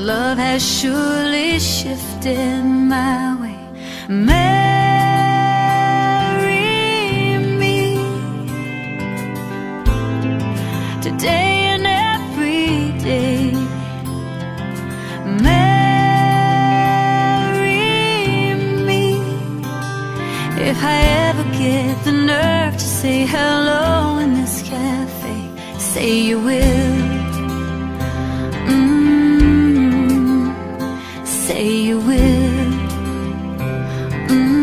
Love has surely shifted my way. Marry me today and every day. Marry me if I ever get the nerve to say hello in this cafe. Say you will. Say you will. Mm.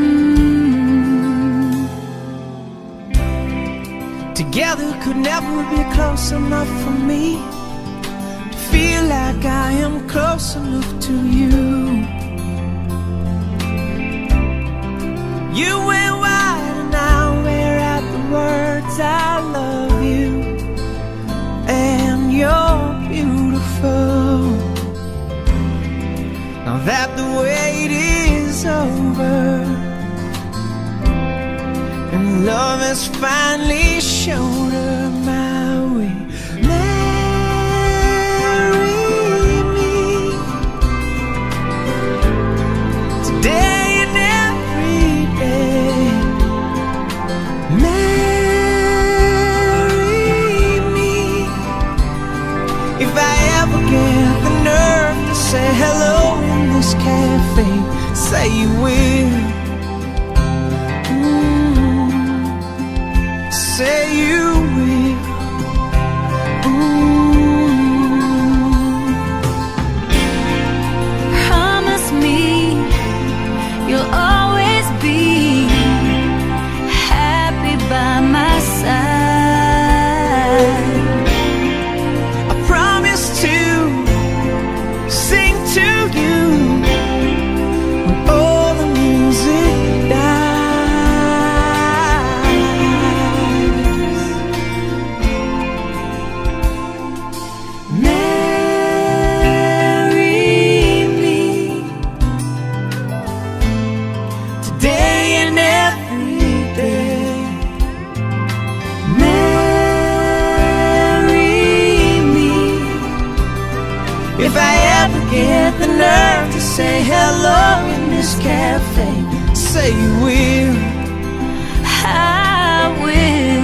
Together could never be close enough for me to feel like I am close enough to you. You went that the wait is over. And love has finally shown her my way. Marry me today and every day. Marry Say you will. Mm. Say you get the nerve to say hello in this cafe, say you will. I will